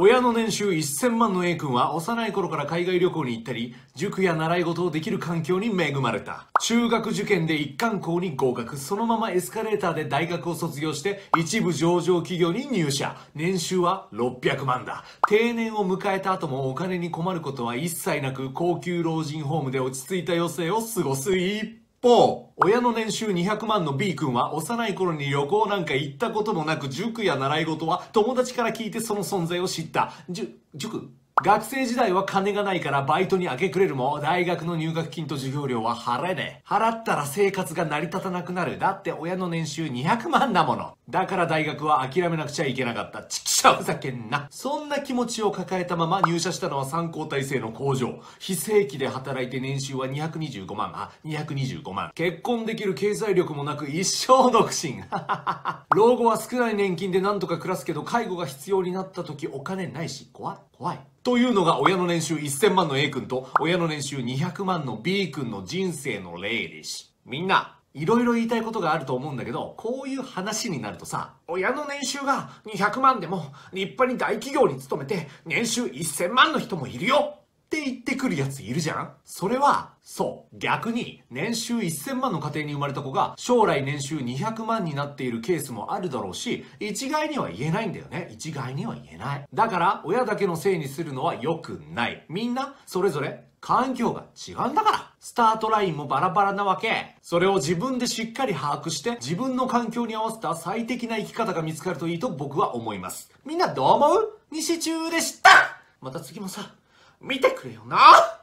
親の年収1000万の A 君は幼い頃から海外旅行に行ったり、塾や習い事をできる環境に恵まれた。中学受験で一貫校に合格、そのままエスカレーターで大学を卒業して一部上場企業に入社。年収は600万だ。定年を迎えた後もお金に困ることは一切なく高級老人ホームで落ち着いた余生を過ごす一方、親の年収200万の B 君は幼い頃に旅行なんか行ったこともなく塾や習い事は友達から聞いてその存在を知った。塾？学生時代は金がないからバイトに明け暮れるも、大学の入学金と授業料は払えねえ。払ったら生活が成り立たなくなる。だって親の年収200万だもの。だから大学は諦めなくちゃいけなかった。ちきしゃふざけんな。そんな気持ちを抱えたまま入社したのは参考体制の工場。非正規で働いて年収は225万。あ、225万。結婚できる経済力もなく一生独身。老後は少ない年金でなんとか暮らすけど、介護が必要になった時お金ないし、怖い。怖い。というのが親の年収1000万の A 君と親の年収200万の B 君の人生の例でし。みんな、いろいろ言いたいことがあると思うんだけど、こういう話になるとさ、親の年収が200万でも立派に大企業に勤めて年収1000万の人もいるよって言ってくるやついるじゃん？それは、そう。逆に、年収1000万の家庭に生まれた子が、将来年収200万になっているケースもあるだろうし、一概には言えないんだよね。一概には言えない。だから、親だけのせいにするのは良くない。みんな、それぞれ、環境が違うんだから。スタートラインもバラバラなわけ。それを自分でしっかり把握して、自分の環境に合わせた最適な生き方が見つかるといいと僕は思います。みんなどう思う？西中でしたまた次もさ、見てくれよな。